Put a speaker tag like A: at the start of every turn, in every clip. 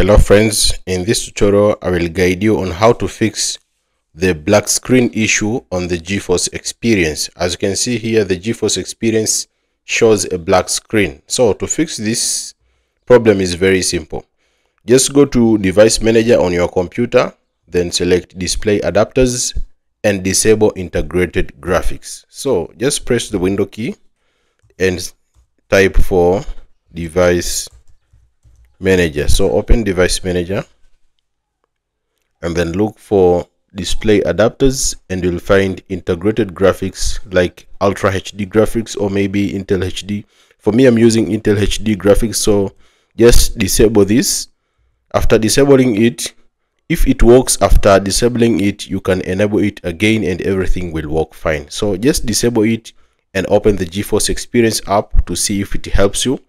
A: hello friends. In this tutorial i will guide you on how to fix the black screen issue on the geforce experience. As you can see here the geforce experience shows a black screen. So to fix this problem is very simple. Just go to device manager on your computer then select display adapters and disable integrated graphics. So just press the window key and type for device manager. So open device manager and then look for display adapters and you'll find integrated graphics like ultra hd graphics or maybe intel hd for me i'm using intel hd graphics. So just disable this. After disabling it if it works after disabling it you can enable it again and everything will work fine. So just disable it and open the geforce experience app to see if it helps you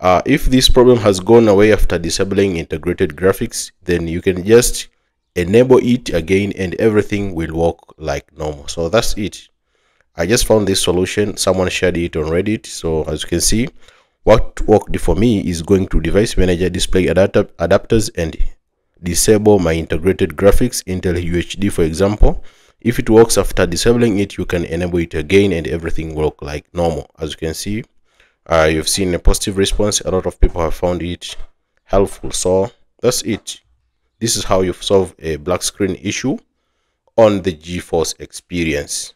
A: uh, if this problem has gone away after disabling integrated graphics then you can just enable it again and everything will work like normal. So that's it. I just found this solution. Someone shared it on reddit. So as you can see what worked for me is going to device manager display adapter adapters and disable my integrated graphics intel uhd for example. If it works after disabling it you can enable it again and everything work like normal. As you can see uh, you've seen a positive response. A lot of people have found it helpful. So that's it. This is how you solve a black screen issue on the geforce experience